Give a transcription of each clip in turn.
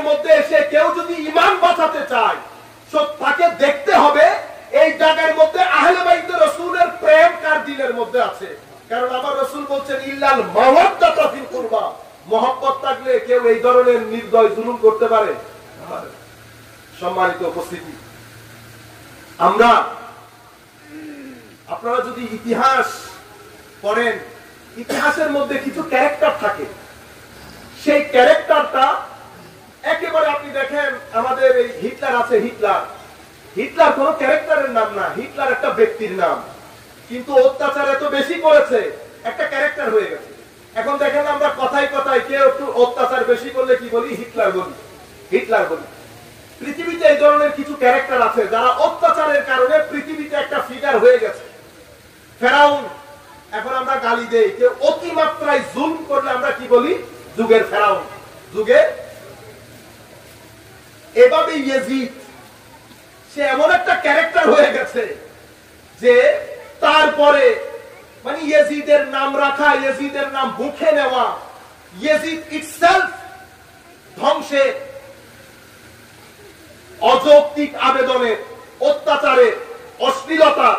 জায়গার মধ্যে এসে কেউ যদি ইমান বাঁচাতে চায় তাকে দেখতে হবে এই জায়গার মধ্যে আহলে রসুলের প্রেম কার দিনের মধ্যে আছে। কারণ আমার রসুল বলছেন, ইল্লাল মহব্বত ফিল কুরবা। মহব্বত থাকলে কেউ এই ধরনের নির্দয় জুলুম করতে পারে? সম্মানিত উপস্থিতি, আমরা, আপনারা যদি ইতিহাস পড়েন, ইতিহাসের মধ্যে কিছু ক্যারেক্টার থাকে সেই ক্যারেক্টারটা একেবারে আপনি দেখেন আমাদের এই হিটলার আছে, হিটলার। হিটলার কোন ক্যারেক্টারের নাম না, হিটলার একটা ব্যক্তির নাম। কিন্তু অত্যাচার এত বেশি করেছে, একটা ক্যারেক্টার হয়ে গেছে। এখন দেখেন আমরা কথায় কথায় কেউ একটু অত্যাচার বেশি করলে কি বলি? হিটলার বলি। হিটলার বলি। পৃথিবীতে এই ধরনের কিছু ক্যারেক্টার আছে যারা অত্যাচারের কারণে পৃথিবীতে একটা ফিগার হয়ে গেছে। ফেরাউন, এখন আমরা গালি দেই। কেউ অতিমাত্রায় জুম করলে আমরা কি বলি? যুগের ফেরাউন। যুগের এভাবে ইয়েজিদ সে এমন একটা ক্যারেক্টার হয়ে গেছে যে তারপরে মানে ইয়েজিদের নাম রাখা, ইয়েজিদের নাম মুখে নেওয়া, ইয়েজিদ ইটসেলফ ধ্বংসের অযৌক্তিক আবেদনের অত্যাচারের অশ্লীলতা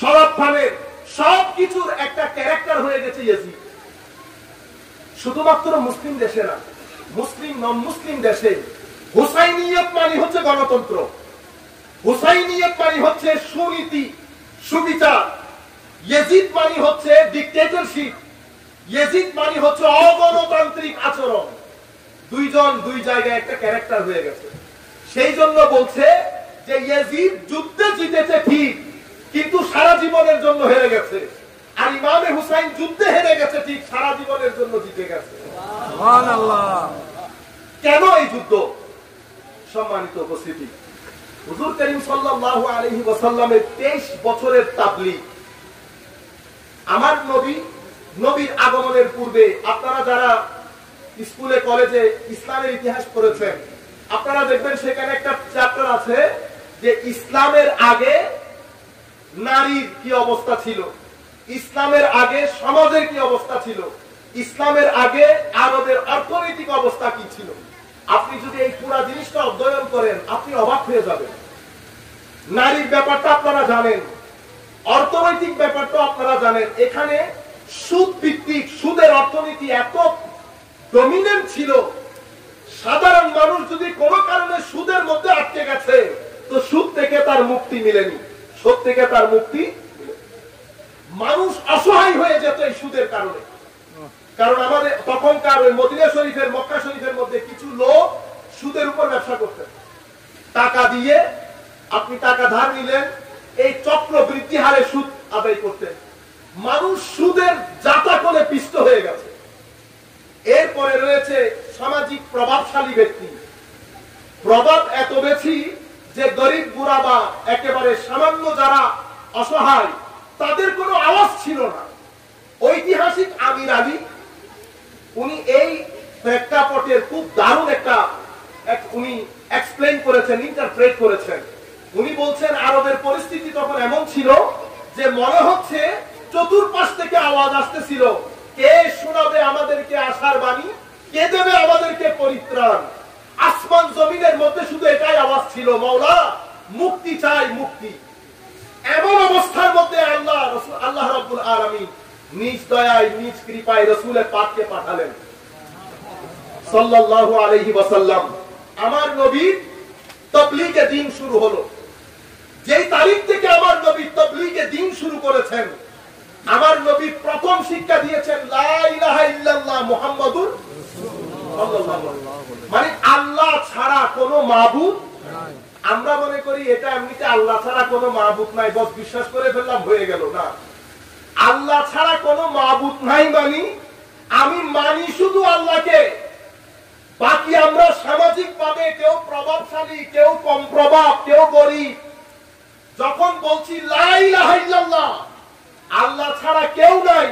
সরাবভানের সব কিছুর একটা ক্যারেক্টার হয়ে গেছে ইয়েজিদ। শুধুমাত্র মুসলিম দেশে না, মুসলিম নন মুসলিম দেশে হুসাইনিয়ত মানে হচ্ছে গণতন্ত্র। হুসাইনিয়ত মানে হচ্ছে সুনীতি সুবিচার। ইয়েজিদ মানে হচ্ছে ডিকটেটরশিপ ইয়েজিদ মানে হচ্ছে অগণতান্ত্রিক আচরণ। দুইজন দুই জায়গায় একটা ক্যারেক্টার হয়ে গেছে। সেই জন্য বলছে যে ইয়েজিদ যুদ্ধে জিতেছে ঠিক কিন্তু সারা জীবনের জন্য হেরে গেছে। আর ইমামে হুসাইন যুদ্ধে হেরে গেছে ঠিক সারা জীবনের জন্য জিতে গেছে। কেন এই যুদ্ধ? সম্মানিত উপস্থিতি। হুজুর করিম সাল্লাল্লাহু আলাইহি ওয়াসাল্লামের 23 বছরের তাবলীগ। আমার নবী, নবীর আগমনের পূর্বে আপনারা যারা স্কুলে, কলেজে ইসলামের ইতিহাস পড়েছেন, আপনারা দেখবেন সেখানে একটা চ্যাপ্টার আছে যে ইসলামের আগে নারীর কি অবস্থা ছিল, ইসলামের আগে সমাজের কি অবস্থা ছিল, ইসলামের আগে আরবের অর্থনৈতিক অবস্থা কি ছিল। আপনি যদি এই পুরা জিনিসটা অধ্যয়ন করেন, আপনি অবাক হয়ে যাবেন। নারীর ব্যাপারটা আপনারা জানেন, অর্থনৈতিক ব্যাপারটা আপনারা জানেন। এখানে সুদ ভিত্তিক সুদের অর্থনীতি এত ডমিনেন্ট ছিল, সাধারণ মানুষ যদি কোনো কারণে সুদের মধ্যে আটকে গেছে, তো সুদ থেকে তার মুক্তি মিলেনি। সুদ থেকে তার মুক্তি মানুষ অসহায় হয়ে যেত এই সুদের কারণে। কারণ আমাদের তখনকার ওই মদিনা শরীফের, মক্কা শরীফের মধ্যে কিছু লোক সুদের উপর ব্যবসা করতেন। টাকা দিয়ে আপনি টাকা ধার নিলেন, এই চক্র বৃদ্ধি হারে সুদ আদায় করতেন। মানুষ সুদের যাতা করে পিষ্ট হয়ে গেছে। এরপরে রয়েছে সামাজিক প্রভাবশালী ব্যক্তি। প্রভাব এত বেশি যে গরিব বুড়া বা একেবারে সামান্য যারা অসহায়, তাদের কোনো আওয়াজ ছিল না। ঐতিহাসিক আমির আলী উনি এই প্রেক্ষাপটের খুব দারুণ একটা উনি এক্সপ্লেন করেছেন ইন্টারপ্রেট করেছেন। উনি বলছেন, আরবের পরিস্থিতি তখন এমন ছিল যে মনে হচ্ছে চতুর্পাশ থেকে আওয়াজ আসতেছিল। কে শোনাবে আমাদেরকে আশার বাণী? কে দেবে আমাদেরকে পরিত্রাণ? আসমান জমিনের মধ্যে শুধু এটাই আওয়াজ ছিল মৌলা মুক্তি চাই, মুক্তি। এমন অবস্থার মধ্যে আল্লাহ আল্লাহ রব্বুল আলামিন নিজ দয়ায়, নিজ কৃপায় রসুলের পাককে পাঠালেন। সাল্লাল্লাহু আলাইহি ওয়াসাল্লাম। আমার নবীর তবলিগে দিন শুরু হলো। যেই তারিখ থেকে আমার নবী তবলিগে দিন শুরু করেছেন, আমার নবী প্রথম শিক্ষা দিয়েছেন মানে আল্লাহ ছাড়া কোনো মাবুদ আমরা মনে করি এটা এমনিতে আল্লাহ ছাড়া কোনো মাহবুদ নাই। বস, বিশ্বাস করে ফেললাম, হয়ে গেল, না। আল্লাহ ছাড়া কোনো মাহবুদ নাই মানি। আমি মানি শুধু আল্লাহকে। বাকি আমরা সামাজিক ভাবে কেউ প্রভাবশালী, কেউ কম প্রভাব, কেউ গরিব। যখন বলছি আল্লাহ ছাড়া কেউ নাই।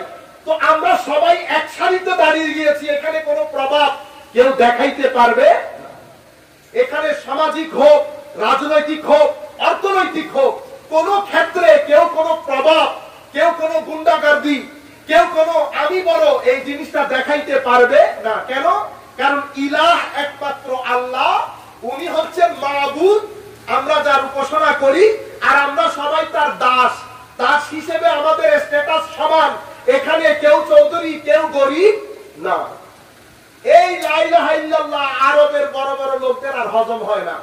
তো আমরা সবাই এক সারিতে দাঁড়িয়ে গিয়েছি, এখানে কোনো প্রভাব কেউ দেখাইতে পারবে এখানে সামাজিক হোক, রাজনৈতিক হোক, অর্থনৈতিক হোক, কোন ক্ষেত্রে কেউ কোনো প্রভাব কেউ কোনো গুন্ডাগার্দি কেউ কোনো আমি বড় এই জিনিসটা দেখাইতে পারবে না। কেন? কারণ ইলাহ একমাত্র আল্লাহ, উনি হচ্ছে মাহবুদ আমরা যার উপাসনা করি, আর আমরা সবাই তার দাস। দাস হিসেবে আমাদের স্ট্যাটাস সমান। এখানে কেউ চৌধুরী, কেউ গরিব না। এই লাইলাহা ইল্লাল্লাহ আরবের বড় বড় লোকদের আর হজম হয় না।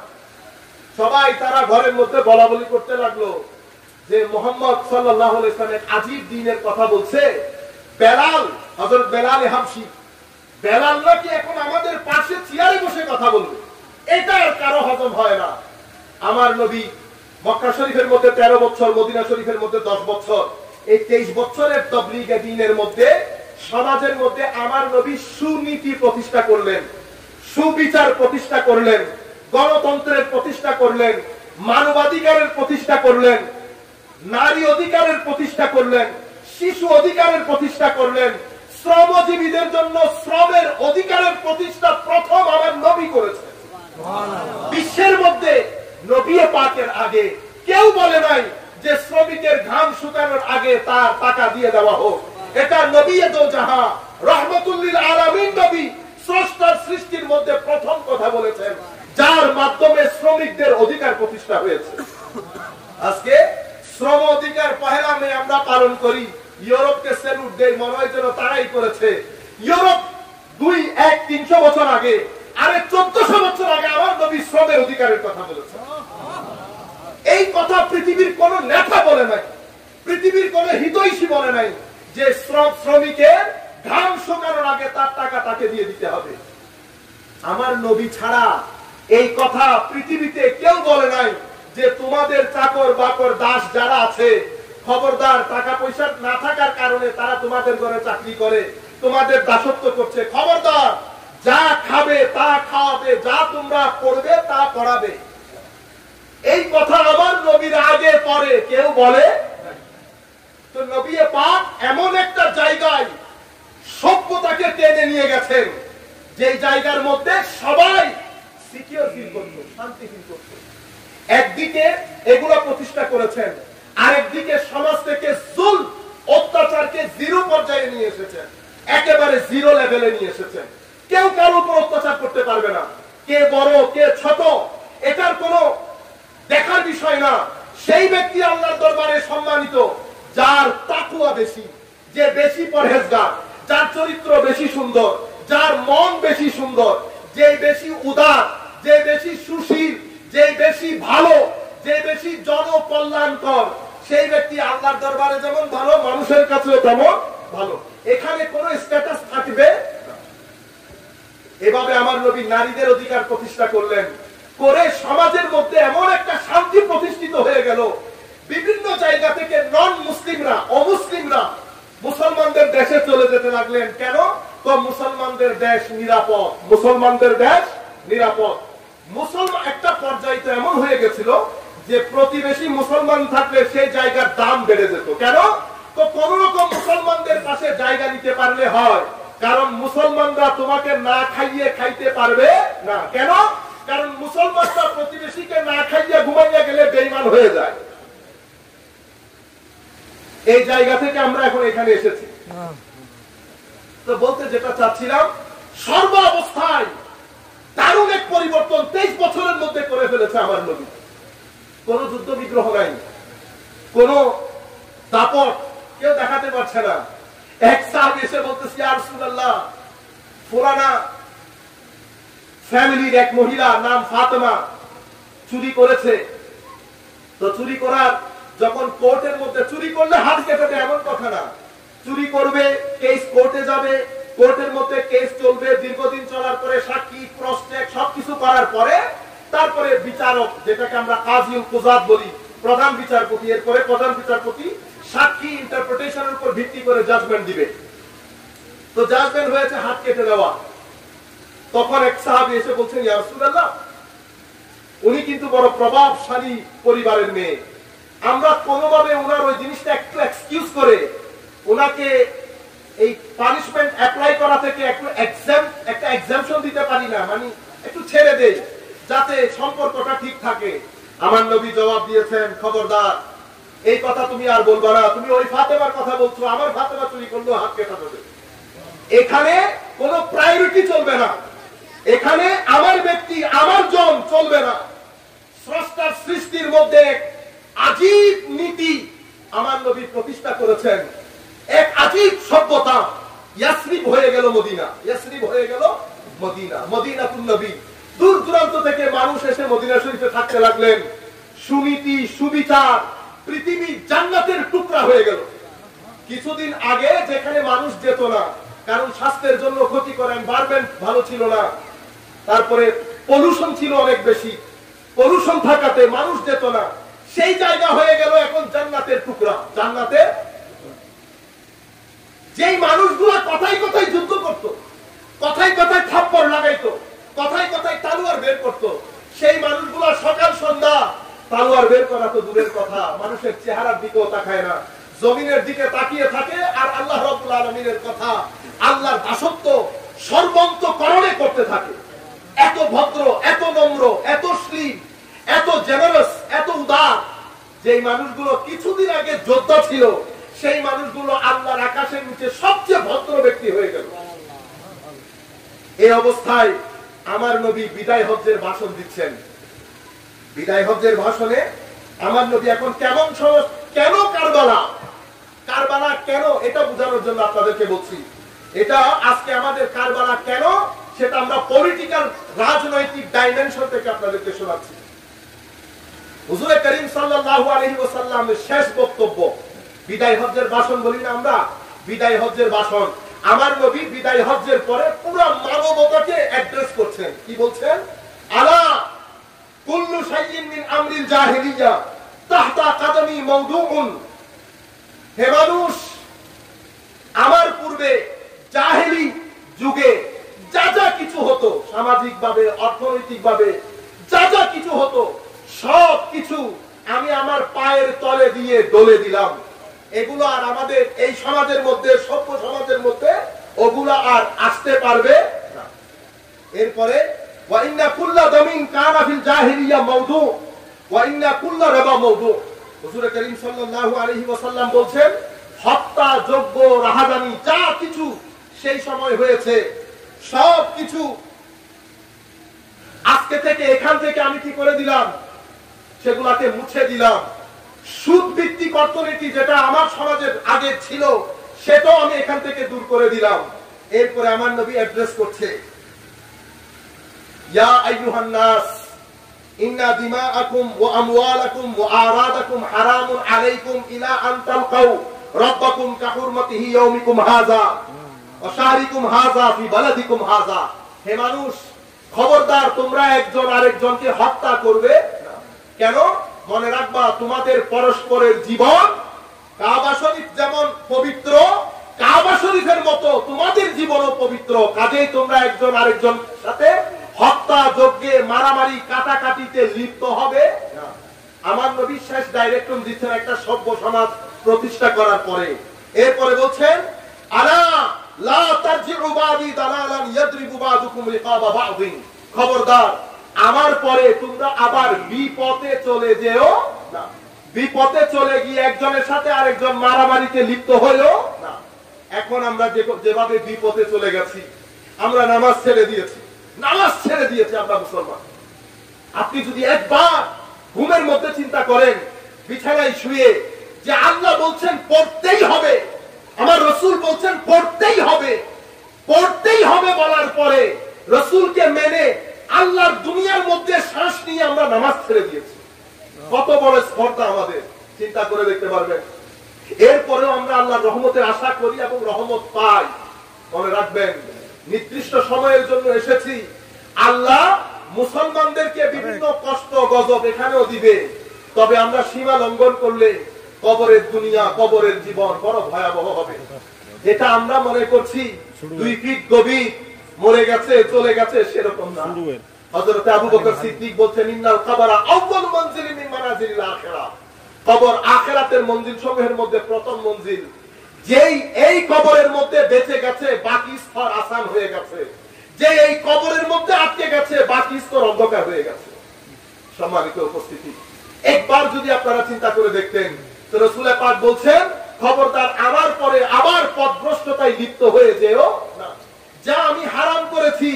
সবাই তারা ঘরের মধ্যে বলা বলি করতে লাগল। যে মোহাম্মদ সাল্লাহ ইসলামের আজিব দিনের কথা বলছে, বেলাল হজরত বেলাল হামসি বেলাল নাকি এখন আমাদের পাশে চেয়ারে বসে কথা বলবে? এটা কারও হজম হয় না। আমার নবী মক্কা শরীফের মধ্যে তেরো বছর, মদিনা শরীফের মধ্যে দশ বছর। এই তেইশ বছরের তবলিগ দিনের মধ্যে, সমাজের মধ্যে আমার নবী সুনীতি প্রতিষ্ঠা করলেন, সুবিচার প্রতিষ্ঠা করলেন, গণতন্ত্রের প্রতিষ্ঠা করলেন, মানবাধিকারের প্রতিষ্ঠা করলেন নারী অধিকারের প্রতিষ্ঠা করলেন, শিশু অধিকারের প্রতিষ্ঠা করলেন, শ্রমজীবীদের জন্য শ্রমের অধিকারের প্রতিষ্ঠা প্রথম আমার নবী করেছে বিশ্বের মধ্যে নবী পাকের আগে কেউ বলে নাই যে শ্রমিকের ঘাম শুকানোর আগে তার টাকা দিয়ে দেওয়া হোক। এটা নবী দো জাহা রহমতুল্লিল আলামিন নবী স্রষ্টার সৃষ্টির মধ্যে প্রথম কথা বলেছেন, যার মাধ্যমে শ্রমিকদের অধিকার প্রতিষ্ঠা হয়েছে। আজকে শ্রম অধিকার পহেলা মে আমরা পালন করি। ইউরোপকে সেলুট দেই মনে হয় যেন তারাই করেছে। ইউরোপ দুই, এক, তিনশো বছর আগে, আরে চোদ্দশো বছর আগে আমার নবী শ্রমের অধিকারের কথা বলেছে। এই কথা পৃথিবীর কোন নেতা বলে নাই। পৃথিবীর কোন হিতৈষী বলে নাই যে শ্রম শ্রমিকের ঘাম শোকানোর আগে তার টাকা তাকে দিয়ে দিতে হবে। আমার নবী ছাড়া এই কথা পৃথিবীতে কেউ বলে নাই। যে তোমাদের চাকর বাকর দাস যারা আছে, খবরদার টাকা পয়সা না থাকার কারণে তারা তোমাদের ঘরে চাকরি করে, তোমাদের দাসত্ব করছে। খবরদার, যা খাবে তা খাওয়াবে, যা তোমরা পড়বে তা পড়াবে। এই কথা আমার নবীর আগে পরে কেউ বলে তো নবী পাক এমন একটা জায়গায় সভ্যতাকে টেনে নিয়ে গেছেন, যে জায়গার মধ্যে সবাই সিকিউর ফিল করতো, শান্তি ফিল করতো। একদিকে এগুলো প্রতিষ্ঠা করেছেন, আরেকদিকে সমাজ থেকে জুল অত্যাচারকে জিরো পর্যায়ে নিয়ে এসেছেন, একেবারে জিরো লেভেলে নিয়ে এসেছেন। কেউ কারও উপর অত্যাচার করতে পারবে না। কে বড়, কে ছোট, এটার কোনো দেখার বিষয় না। সেই ব্যক্তি আল্লাহর দরবারে সম্মানিত, যার তাকুয়া বেশি, যে বেশি পরহেজগার, যার চরিত্র বেশি সুন্দর, যার মন বেশি সুন্দর, যে বেশি উদার, যে বেশি সুশীল যে বেশি ভালো, যে বেশি জনকল্যাণকর, সেই ব্যক্তি আল্লাহর দরবারে যেমন ভালো, মানুষের কাছেও তেমন ভালো। এখানে কোন স্ট্যাটাস থাকবে এভাবে আমার নবী নারীদের অধিকার প্রতিষ্ঠা করলেন। করে সমাজের মধ্যে এমন একটা শান্তি প্রতিষ্ঠিত হয়ে গেল। বিভিন্ন জায়গা থেকে নন মুসলিমরা অমুসলিমরা মুসলমানদের দেশে চলে যেতে লাগলেন। কেন? তো মুসলমানদের দেশ নিরাপদ। মুসলমানদের দেশ নিরাপদ। মুসলমান একটা পর্যায়ে তো এমন হয়ে গেছিল যে প্রতিবেশী মুসলমান থাকলে সেই জায়গার দাম বেড়ে যেত। কেন? তো কোন রকম মুসলমানদের পাশে জায়গা নিতে পারলে হয়। কারণ মুসলমানরা তোমাকে না খাইয়ে খাইতে পারবে না। কেন? কারণ মুসলমানরা প্রতিবেশীকে না খাইয়ে ঘুমাইয়া গেলে বেইমান হয়ে যায়। এই জায়গা থেকে আমরা এখন এখানে এসেছি। তো বলতে যেটা চাচ্ছিলাম সর্ব অবস্থায় পরিবর্তন তেইশ বছরের মধ্যে করে ফেলেছে আমার নবী। কোন যুদ্ধ বিগ্রহ নাই। কোন কেউ দেখাতে পারছে না। এক সাহেব এসে বলতেছি আর পুরানা ফ্যামিলির এক মহিলা নাম ফাতেমা চুরি করেছে। তো চুরি করার যখন কোর্টের মধ্যে চুরি করলে হাত কেটে এমন কথা না। চুরি করবে, কেস কোর্টে যাবে কোর্টের মধ্যে কেস চলবে, দীর্ঘদিন চলার পরে সাক্ষী ক্রস সবকিছু করার পরে তারপরে বিচারক, যেটাকে আমরা কাজী কুজাত বলি, প্রধান বিচারপতি, এরপরে প্রধান বিচারপতি সাক্ষী ইন্টারপ্রিটেশনের উপর ভিত্তি করে জাজমেন্ট দিবে। তো জাজমেন্ট হয়েছে হাত কেটে দেওয়া। তখন এক সাহাবি এসে বলছেন, ইয়া রাসূলুল্লাহ, উনি কিন্তু বড় প্রভাবশালী পরিবারের মেয়ে। আমরা কোনোভাবে ওনার ওই জিনিসটা একটু এক্সকিউজ করে ওনাকে এই পানিশমেন্ট অ্যাপ্লাই করা থেকে একটু এক্সাম একটা এক্সামশন দিতে পারি না। মানে একটু ছেড়ে দেই, যাতে সম্পর্কটা ঠিক থাকে। আমার নবী জবাব দিয়েছেন, খবরদার, এই কথা তুমি আর বলবা না। তুমি ওই ফাতেমার কথা বলছো, আমার ফাতেমা চুরি করল, হাত কেটে দেবে। এখানে কোনো প্রায়োরিটি চলবে না। এখানে আমার ব্যক্তি, আমার জন চলবে না। স্রষ্টার সৃষ্টির মধ্যে আজীব নীতি আমার নবী প্রতিষ্ঠা করেছেন। এক আজীব সভ্যতা। ইয়াসরিব হয়ে গেল মদিনা। ইয়াসরিব হয়ে গেল মদিনা। মদিনাতুল নবী। দূর দূরান্ত থেকে মানুষ এসে মদিনা শরীফে থাকতে লাগলেন। সুনীতি, সুবিচার, পৃথিবী জান্নাতের টুকরা হয়ে গেল। কিছুদিন আগে যেখানে মানুষ যেত না, কারণ স্বাস্থ্যের জন্য ক্ষতি করেন এনভায়রনমেন্ট ভালো ছিল না। তারপরে পলিউশন ছিল অনেক বেশি। পলুশন থাকাতে মানুষ যেত না। সেই জায়গা হয়ে গেল এখন জান্নাতের টুকরা। জান্নাতের যেই মানুষগুলা কথাই কথাই যুদ্ধ করত কথাই কথায় থাপ্পড় লাগাইতো কথাই কথায় তালুয়ার বের করত, সেই মানুষগুলা সকাল সন্ধ্যা তালুয়ার বের করা তো দূরের কথা, মানুষের চেহারার দিকেও তাকায় না, জমিনের দিকে তাকিয়ে থাকে আর আল্লাহ রব্বুল আলমিনের কথা আল্লাহর দাসত্ব সর্বন্তকরণে করতে থাকে। এত ভদ্র, এত নম্র, এত শ্লীল এত জেনারেস এত উদার, যেই মানুষগুলো কিছুদিন আগে যোদ্ধা ছিল সেই মানুষগুলো আল্লাহর আকাশের নিচে সবচেয়ে ভদ্র ব্যক্তি হয়ে গেল। এই অবস্থায় আমার নবী বিদায় হজ্জের ভাষণ দিচ্ছেন। বিদায় হজ্জের ভাষণে আমার নবী এখন কেমন সহজ কেন কারবালা? কারবালা কেন? এটা বোঝানোর জন্য আপনাদেরকে বলছি। এটা আজকে আমাদের কারবালা কেন? সেটা আমরা পলিটিক্যাল রাজনৈতিক ডাইমেনশন থেকে আপনাদেরকে শোনাচ্ছি। হুজুরে করিম আলাইহি ওয়াসাল্লামের শেষ বক্তব্য বিদায় হজ্জের ভাষণ বলি না আমরা? বিদায় হজ্জের ভাষণ আমার নবী বিদায় হজ্জের পরে পুরো মানবতাকে অ্যাড্রেস করছেন। কি বলছেন? আলা কুল্লু শাইইন মিন আমরিল জাহিলিয়া তাহতা কাদামি মাওদুউন। হে মানুষ, আমার পূর্বে জাহেলি যুগে যা যা কিছু হতো সামাজিক ভাবে অর্থনৈতিক ভাবে যা যা কিছু হতো সব কিছু আমি আমার পায়ের তলে দিয়ে দলে দিলাম। এগুলো আর আমাদের এই সমাজের মধ্যে, সভ্য সমাজের মধ্যে ওগুলো আর আসতে পারবে না। এরপরে বলছেন, হত্যা, যজ্ঞ, রাহাজানি, যা কিছু সেই সময় হয়েছে, সব আজকে থেকে, এখান থেকে আমি কি করে দিলাম? সেগুলাকে মুছে দিলাম। সুদ ভিত্তিক অর্থনীতি যেটা আমার সমাজের আগে ছিল, সেটাও আমি এখান থেকে দূর করে দিলাম। এরপরে আমার নবী অ্যাড্রেস করছে খবরদার, তোমরা একজন আরেকজনকে হত্যা করবে? কেন? মনে রাখবা, তোমাদের পরস্পরের জীবন কাবা শরীফ যেমন পবিত্র, কাবা শরীফের মতো তোমাদের জীবনও পবিত্র। কাজেই তোমরা একজন আরেকজন সাথে হত্যা, যজ্ঞে, মারামারি, কাটাকাটিতে লিপ্ত হবে। আমার নবী শেষ ডাইরেকশন দিচ্ছেন একটা সভ্য সমাজ প্রতিষ্ঠা করার পরে। এরপরে বলছেন, আলা লা তারজিউ বাদি দালালান ইয়াদরিবু বাদুকুম রিকাবা বাদিন খবরদার আমার পরে তোমরা আবার বিপথে চলে যেও না। বিপথে চলে গিয়ে একজনের সাথে আরেকজন মারামারিতে লিপ্ত হয়েও না। এখন আমরা যেভাবে বিপথে চলে গেছি, আমরা নামাজ ছেড়ে দিয়েছি। নামাজ ছেড়ে দিয়েছি আমরা মুসলমান। আপনি যদি একবার ঘুমের মধ্যে চিন্তা করেন, বিছানায় শুয়ে যে আল্লাহ বলছেন পড়তেই হবে, আমার রসুল বলছেন পড়তেই হবে পড়তেই হবে বলার পরে রসুলকে মেনে আল্লাহর দুনিয়ার মধ্যে শ্বাস নিয়ে আমরা নামাজ ছেড়ে দিয়েছি। কত বড় স্পর্ধা আমাদের, চিন্তা করে দেখতে পারবেন। এরপরেও আমরা আল্লাহর রহমতের আশা করি এবং রহমত পাই। মনে রাখবেন, নির্দিষ্ট সময়ের জন্য এসেছি। আল্লাহ মুসলমানদেরকে বিভিন্ন কষ্ট, গজব এখানেও দিবে। তবে আমরা সীমা লঙ্ঘন করলে কবরের দুনিয়া, কবরের জীবন বড় ভয়াবহ হবে। এটা আমরা মনে করছি, দুই ফিট গভীর। মরে গেছে চলে গেছে সেরকম না। হযরত আবু বকর সিদ্দিক বলছেন ইন্নাল কবরা আউয়াল মানজিলি মিন মানাজিলিল আখিরাহ কবর আখিরাতের মঞ্জিল সমূহের মধ্যে প্রথম মঞ্জিল। যেই এই কবরের মধ্যে বেঁচে গেছে বাকি স্তর আসান হয়ে গেছে। যে এই কবরের মধ্যে আটকে গেছে বাকি স্তর অন্ধকার হয়ে গেছে। সম্মানিত উপস্থিতি একবার যদি আপনারা চিন্তা করে দেখতেন তো রসুল পাক বলছেন খবরদার আমার পরে আবার পথভ্রষ্টতায় লিপ্ত হয়ে যেও না। যা আমি হারাম করেছি,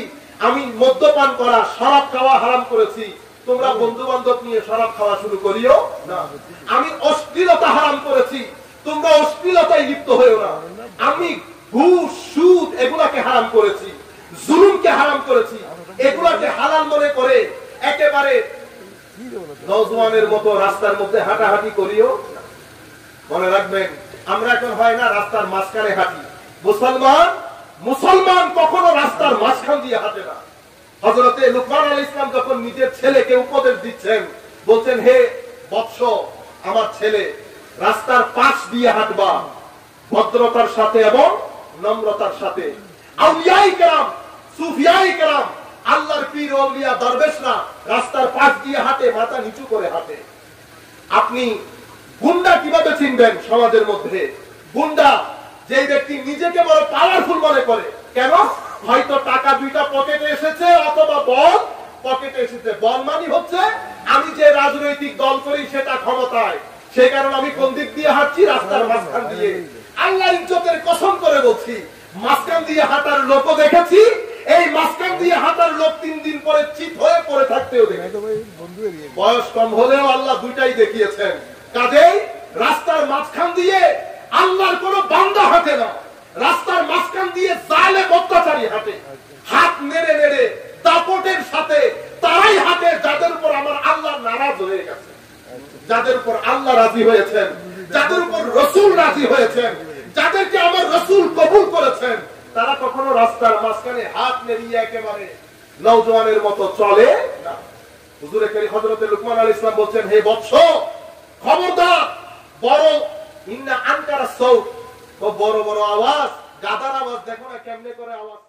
আমি মদ্যপান করা, শরাব খাওয়া হারাম করেছি, তোমরা বন্ধু বান্ধব নিয়ে শরাব খাওয়া শুরু করিও আমি অশ্লীলতা হারাম করেছি, তোমরা অশ্লীলতায় লিপ্ত হয়েও না। আমি ঘুষ, সুদ এগুলাকে হারাম করেছি, জুলুমকে হারাম করেছি, এগুলাকে হালাল মনে করে একেবারে নজওয়ানের মতো রাস্তার মধ্যে হাঁটাহাঁটি করিও মনে রাখবেন, আমরা এখন হয় না রাস্তার মাঝখানে হাঁটি। মুসলমান মুসলমান কখনো রাস্তার মাঝখান দিয়ে হাঁটে না। হজরতে লুকমান আল ইসলাম যখন নিজের ছেলেকে উপদেশ দিচ্ছেন, বলছেন, হে বৎস, আমার ছেলে, রাস্তার পাশ দিয়ে হাঁটবা, ভদ্রতার সাথে এবং নম্রতার সাথে। আল্লাহর পীর আউলিয়া দরবেশরা রাস্তার পাশ দিয়ে হাঁটে, মাথা নিচু করে হাঁটে। আপনি গুন্ডা কীভাবে চিনবেন সমাজের মধ্যে? গুন্ডা যে ব্যক্তি নিজেকে বড় পাওয়ারফুল মনে করে, কেন? হয়তো টাকা দুইটা পকেটে এসেছে অথবা বল পকেটে এসেছে। বল মানি হচ্ছে আমি যে রাজনৈতিক দল করি সেটা ক্ষমতায়। সেই কারণে আমি কোন দিক দিয়ে হাঁটছি? রাস্তার মাঝখান দিয়ে। আল্লাহ ইজ্জতের কসম করে বলছি, মাঝখান দিয়ে হাঁটার লোকও দেখেছি, এই মাঝখান দিয়ে হাঁটার লোক তিন দিন পরে চিত হয়ে পড়ে থাকতেও দেখেছি। বয়স কম হলেও আল্লাহ দুইটাই দেখিয়েছেন। কাজেই রাস্তার মাঝখান দিয়ে আল্লাহর কোন বান্দা হাঁটে না। রাস্তার মাঝখান দিয়ে জালে অত্যাচারী হাঁটে। হাত নেড়ে নেড়ে দাপটের সাথে তারাই হাঁটে, যাদের উপর আমার আল্লাহ নারাজ হয়ে গেছে। যাদের উপর আল্লাহ রাজি হয়েছেন, যাদের উপর রসুল রাজি হয়েছেন, যাদেরকে আমার রসুল কবুল করেছেন, তারা কখনো রাস্তার মাঝখানে হাত নেড়িয়ে একেবারে নৌজওয়ানের মতো চলে না। হুজুরে করি হজরতে লুকমান আল ইসলাম বলছেন, হে বৎস, খবরদার বড় ইন্না আনকারা সৌ বড় বড় আওয়াজ। গাদার আওয়াজ দেখো না কেমনে করে আওয়াজ